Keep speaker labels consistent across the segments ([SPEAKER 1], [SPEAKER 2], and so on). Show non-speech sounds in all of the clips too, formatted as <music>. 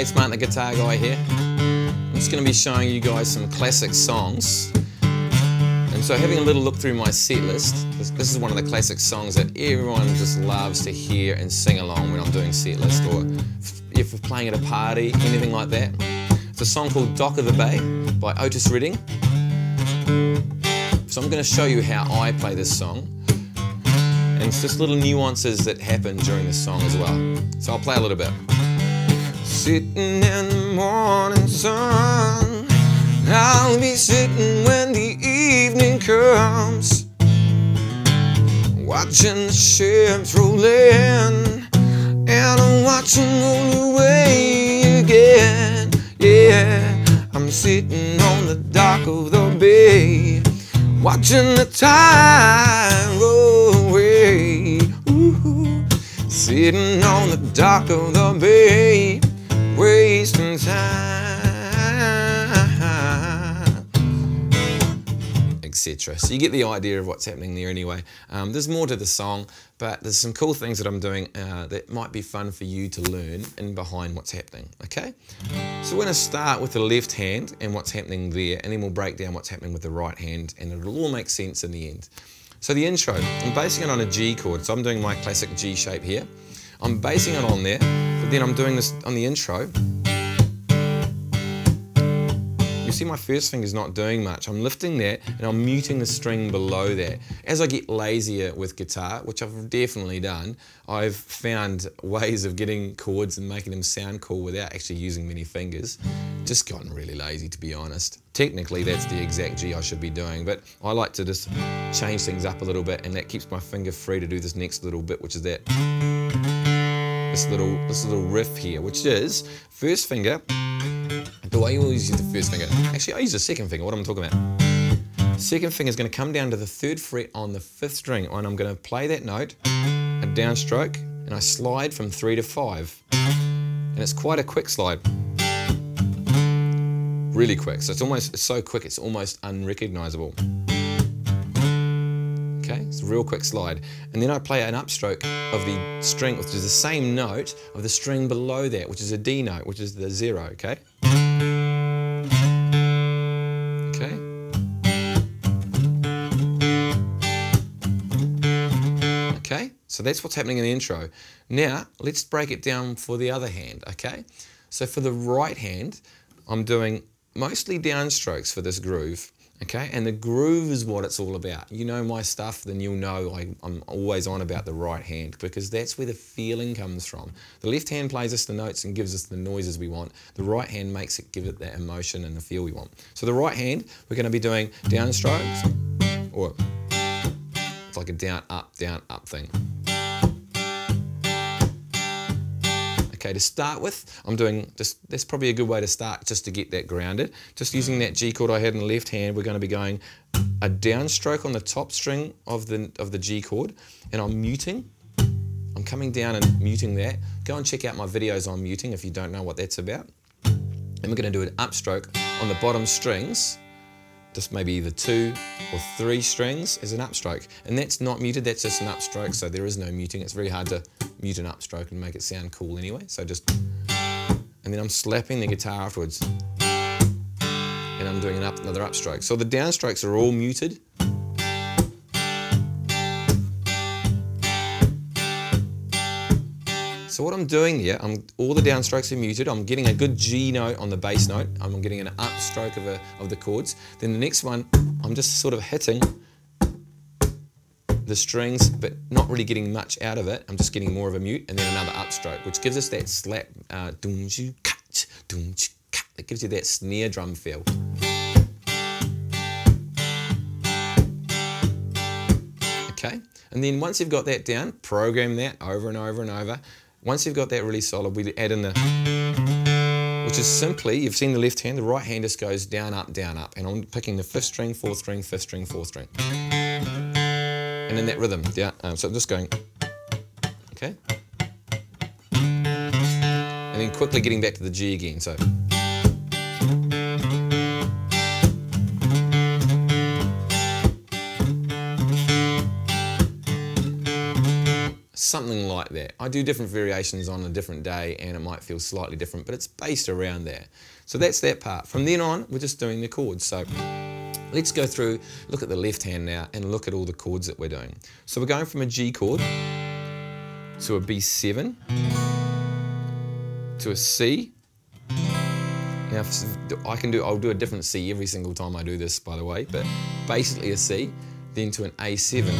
[SPEAKER 1] It's Mark the Guitar Guy here. I'm just going to be showing you guys some classic songs. And so having a little look through my set list, this, this is one of the classic songs that everyone just loves to hear and sing along when I'm doing set list or if we're playing at a party, anything like that. It's a song called Dock of the Bay by Otis Redding. So I'm going to show you how I play this song. And it's just little nuances that happen during the song as well. So I'll play a little bit. Sitting in the morning sun. I'll be sitting when the evening comes. Watching the ships roll in And I'm watching roll away again. Yeah, I'm sitting on the dock of the bay Watching the tide roll away. Ooh, Sitting on the dock of the bay etc. So you get the idea of what's happening there anyway. Um, there's more to the song, but there's some cool things that I'm doing uh, that might be fun for you to learn in behind what's happening, okay? So we're gonna start with the left hand and what's happening there, and then we'll break down what's happening with the right hand, and it'll all make sense in the end. So the intro, I'm basing it on a G chord, so I'm doing my classic G shape here. I'm basing it on there, but then I'm doing this on the intro. See my first finger's not doing much. I'm lifting that and I'm muting the string below that. As I get lazier with guitar, which I've definitely done, I've found ways of getting chords and making them sound cool without actually using many fingers. Just gotten really lazy to be honest. Technically that's the exact G I should be doing, but I like to just change things up a little bit and that keeps my finger free to do this next little bit, which is that this little this little riff here, which is first finger. Do I always use the first finger? Actually, I use the second finger. What am I talking about? Second finger is going to come down to the third fret on the fifth string, and I'm going to play that note, a downstroke, and I slide from three to five. And it's quite a quick slide. Really quick. So it's almost it's so quick it's almost unrecognizable. Okay, it's a real quick slide. And then I play an upstroke of the string, which is the same note of the string below that, which is a D note, which is the zero? Okay. So that's what's happening in the intro. Now, let's break it down for the other hand, okay? So for the right hand, I'm doing mostly downstrokes for this groove, okay? And the groove is what it's all about. You know my stuff, then you'll know I, am always on about the right hand because that's where the feeling comes from. The left hand plays us the notes and gives us the noises we want. The right hand makes it give it that emotion and the feel we want. So the right hand, we're going to be doing downstrokes, or it's like a down, up, down, up thing. Okay, to start with, I'm doing, just, that's probably a good way to start just to get that grounded. Just using that G chord I had in the left hand, we're going to be going a downstroke on the top string of the, of the G chord, and I'm muting. I'm coming down and muting that. Go and check out my videos on muting if you don't know what that's about. And we're going to do an upstroke on the bottom strings, just maybe either two or three strings as an upstroke. And that's not muted, that's just an upstroke, so there is no muting. It's very hard to mute an upstroke and make it sound cool anyway. So just, and then I'm slapping the guitar afterwards. And I'm doing an up, another upstroke. So the downstrokes are all muted. So what I'm doing here, I'm, all the downstrokes are muted. I'm getting a good G note on the bass note. I'm getting an upstroke of, a, of the chords. Then the next one, I'm just sort of hitting the strings, but not really getting much out of it. I'm just getting more of a mute, and then another upstroke, which gives us that slap, uh, that gives you that snare drum feel. Okay, and then once you've got that down, program that over and over and over. Once you've got that really solid, we add in the, which is simply, you've seen the left hand, the right hand just goes down, up, down, up. And I'm picking the fifth string, fourth string, fifth string, fourth string. And in that rhythm, down, um, so I'm just going, okay? And then quickly getting back to the G again, so. Something like that. I do different variations on a different day and it might feel slightly different, but it's based around there. So that's that part. From then on, we're just doing the chords. So let's go through, look at the left hand now and look at all the chords that we're doing. So we're going from a G chord to a B7 to a C. Now I can do, I'll do a different C every single time I do this by the way, but basically a C, then to an A7.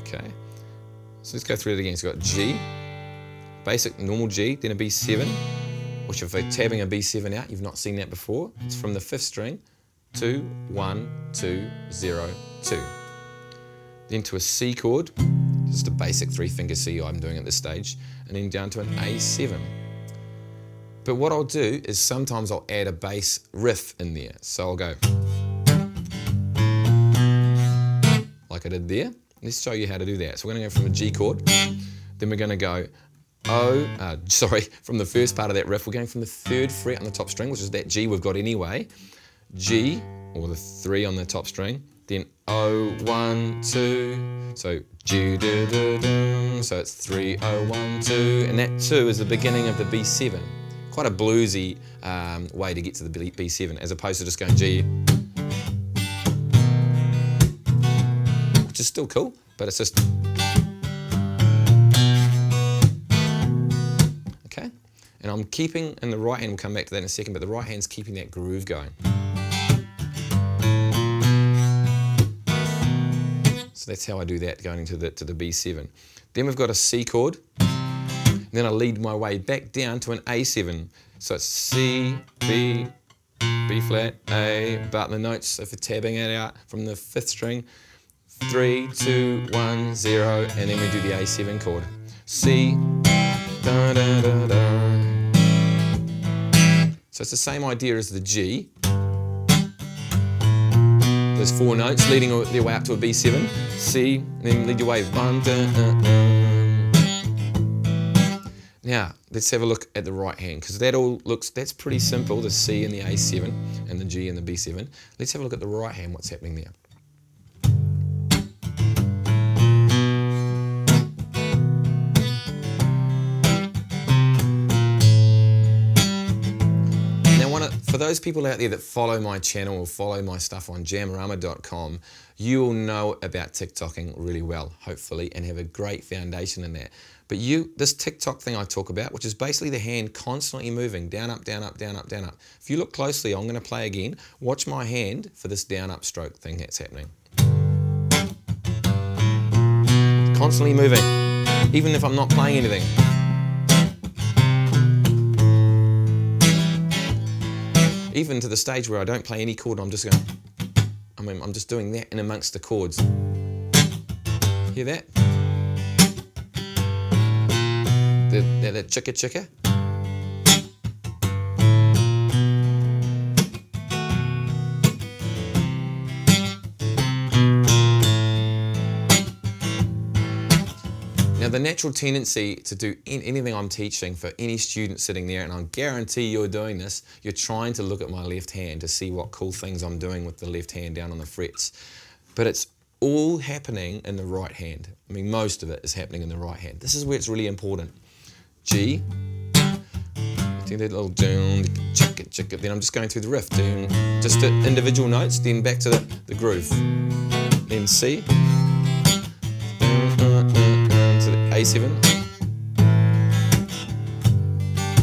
[SPEAKER 1] Okay, so let's go through it again. We've got G, basic normal G, then a B7, which if we're tabbing a B7 out, you've not seen that before. It's from the fifth string, two, one, two, zero, two. Then to a C chord, just a basic three finger C I'm doing at this stage, and then down to an A7. But what I'll do is sometimes I'll add a bass riff in there. So I'll go like I did there. Let's show you how to do that. So we're gonna go from a G chord, then we're gonna go O, uh, <laughs> sorry, from the first part of that riff, we're going from the third fret on the top string, which is that G we've got anyway, G, or the three on the top string, then O, one, two, so G, da, da, da, so it's three, O, one, two, and that two is the beginning of the B7. Quite a bluesy um, way to get to the B7, as opposed to just going G, still cool, but it's just Okay, And I'm keeping, and the right hand, we'll come back to that in a second, but the right hand's keeping that groove going. So that's how I do that going into the, to the B7. Then we've got a C chord. then I lead my way back down to an A7. So it's C, B, B flat, A, but the notes, if we're tabbing it out from the fifth string, three, two, one, zero, and then we do the A7 chord. C, da, da, da, da. So it's the same idea as the G. There's four notes leading their way up to a B7, C, then lead your way Now, let's have a look at the right hand, because that all looks, that's pretty simple, the C and the A7, and the G and the B7. Let's have a look at the right hand, what's happening there. For those people out there that follow my channel or follow my stuff on jamorama.com, you will know about TikToking really well, hopefully, and have a great foundation in that. But you, this TikTok thing I talk about, which is basically the hand constantly moving down, up, down, up, down, up, down, up. If you look closely, I'm going to play again. Watch my hand for this down, up stroke thing that's happening. Constantly moving, even if I'm not playing anything. Even to the stage where I don't play any chord, I'm just going, I mean, I'm just doing that in amongst the chords. Hear that? The, the, the chicka chicka. The natural tendency to do anything I'm teaching for any student sitting there, and I guarantee you're doing this, you're trying to look at my left hand to see what cool things I'm doing with the left hand down on the frets. But it's all happening in the right hand. I mean, most of it is happening in the right hand. This is where it's really important. G, do that little down, check it, check it. Then I'm just going through the riff, doing just the individual notes, then back to the, the groove. Then C. A7.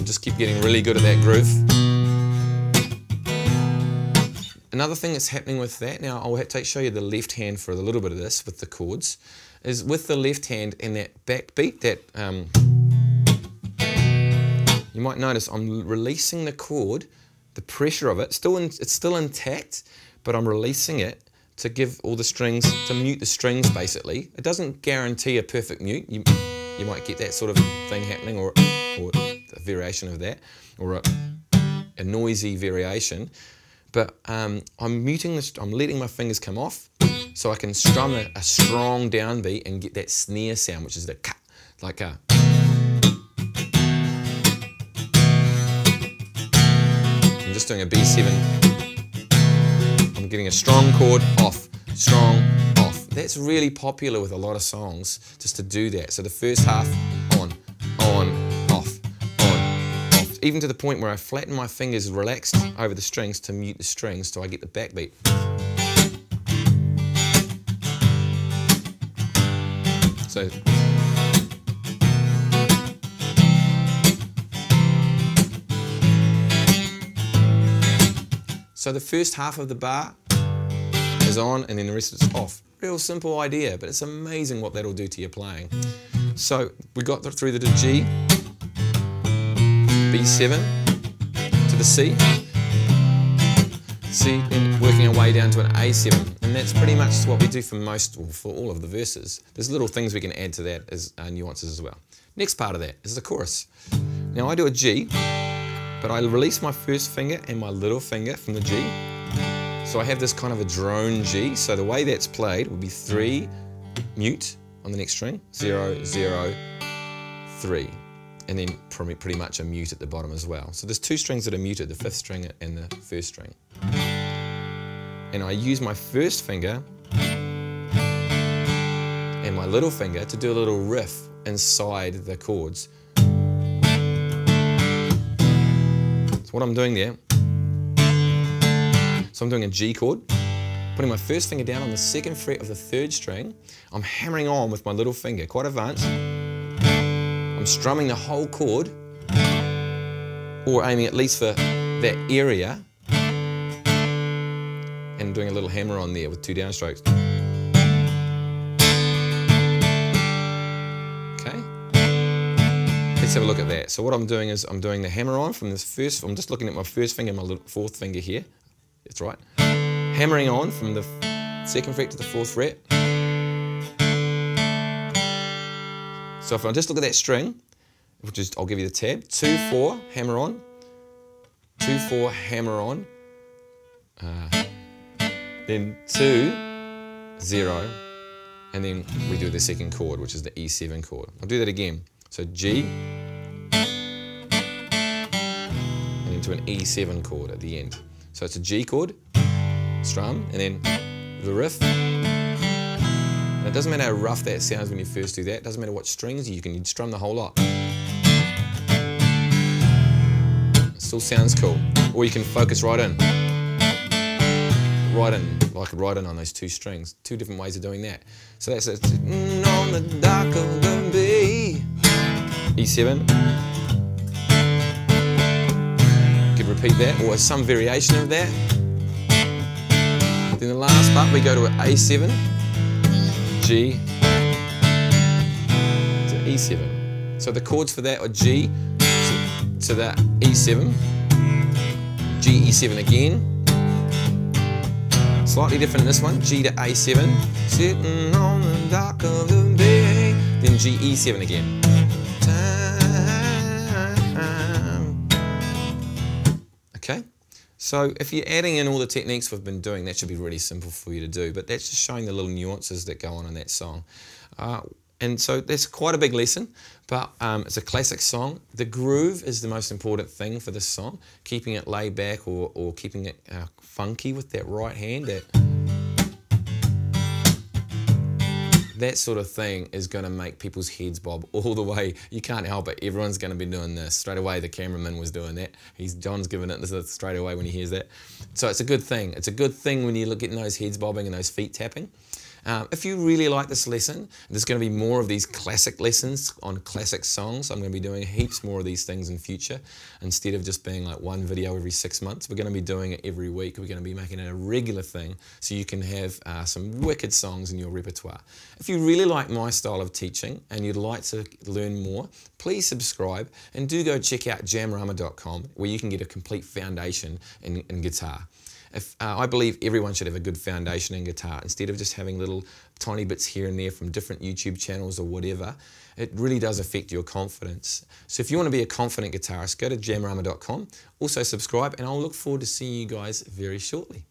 [SPEAKER 1] Just keep getting really good at that groove. Another thing that's happening with that, now I'll show you the left hand for a little bit of this with the chords, is with the left hand and that backbeat, that um, you might notice I'm releasing the chord, the pressure of it, still in, it's still intact, but I'm releasing it to give all the strings, to mute the strings basically. It doesn't guarantee a perfect mute. You, you might get that sort of thing happening or, or a variation of that or a, a noisy variation. But um, I'm muting this, I'm letting my fingers come off so I can strum a, a strong downbeat and get that snare sound, which is the cut, like a. I'm just doing a B7 I'm getting a strong chord off, strong. That's really popular with a lot of songs, just to do that. So the first half, on, on, off, on, off. Even to the point where I flatten my fingers relaxed over the strings to mute the strings so I get the backbeat. So So the first half of the bar is on and then the rest is off. Real simple idea, but it's amazing what that'll do to your playing. So we got through the G, B7 to the C, C, then working our way down to an A7. And that's pretty much what we do for most, or for all of the verses. There's little things we can add to that as uh, nuances as well. Next part of that is the chorus. Now I do a G, but I release my first finger and my little finger from the G. So I have this kind of a drone G. So the way that's played would be three, mute on the next string, zero, zero, three. And then pretty much a mute at the bottom as well. So there's two strings that are muted, the fifth string and the first string. And I use my first finger and my little finger to do a little riff inside the chords So what I'm doing there, so I'm doing a G chord, putting my first finger down on the second fret of the third string. I'm hammering on with my little finger, quite advanced. I'm strumming the whole chord, or aiming at least for that area, and doing a little hammer on there with two downstrokes. Okay. Let's have a look at that. So what I'm doing is I'm doing the hammer on from this first, I'm just looking at my first finger, my little fourth finger here. That's right. Hammering on from the second fret to the fourth fret. So if I just look at that string, which is, I'll give you the tab, two, four, hammer on, two, four, hammer on, uh, then two, zero, and then we do the second chord, which is the E7 chord. I'll do that again. So G, and into an E7 chord at the end. So it's a G chord, strum, and then the riff. Now it doesn't matter how rough that sounds when you first do that, it doesn't matter what strings you can, strum the whole lot. It still sounds cool. Or you can focus right in. Right in, like right in on those two strings. Two different ways of doing that. So that's it. Mm, Bay. E7. Repeat that or some variation of that. Then the last part we go to an A7, G to E7. So the chords for that are G to, to that E7, G E7 again. Slightly different in this one, G to A7, sitting on the dock of the bay, then G E7 again. So if you're adding in all the techniques we've been doing, that should be really simple for you to do, but that's just showing the little nuances that go on in that song. Uh, and so that's quite a big lesson, but um, it's a classic song. The groove is the most important thing for this song, keeping it laid back or, or keeping it uh, funky with that right hand, that that sort of thing is going to make people's heads bob <laughs> all the way. You can't help it. Everyone's going to be doing this. Straight away, the cameraman was doing that. He's John's giving it this straight away when he hears that. So it's a good thing. It's a good thing when you're getting those heads bobbing and those feet tapping. Um, if you really like this lesson, there's going to be more of these classic lessons on classic songs. I'm going to be doing heaps more of these things in future. Instead of just being like one video every six months, we're going to be doing it every week. We're going to be making it a regular thing so you can have uh, some wicked songs in your repertoire. If you really like my style of teaching and you'd like to learn more, please subscribe and do go check out jamorama.com where you can get a complete foundation in, in guitar. If, uh, I believe everyone should have a good foundation in guitar instead of just having little tiny bits here and there from different YouTube channels or whatever. It really does affect your confidence. So if you want to be a confident guitarist, go to jamorama.com. Also subscribe and I'll look forward to seeing you guys very shortly.